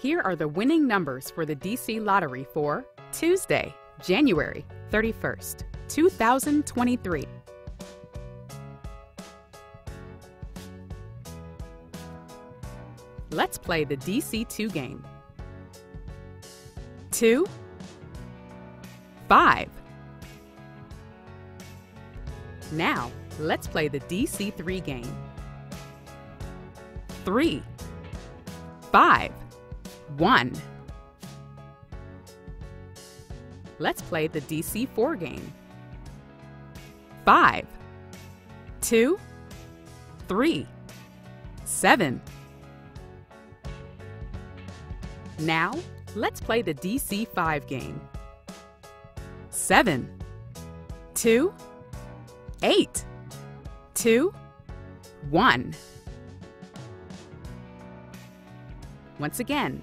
Here are the winning numbers for the DC Lottery for Tuesday, January 31st, 2023. Let's play the DC2 game. 2 5 Now, let's play the DC3 game. 3 5 1 Let's play the DC4 game. 5 2 3 7 Now, let's play the DC5 game. 7 2 8 2 1 Once again,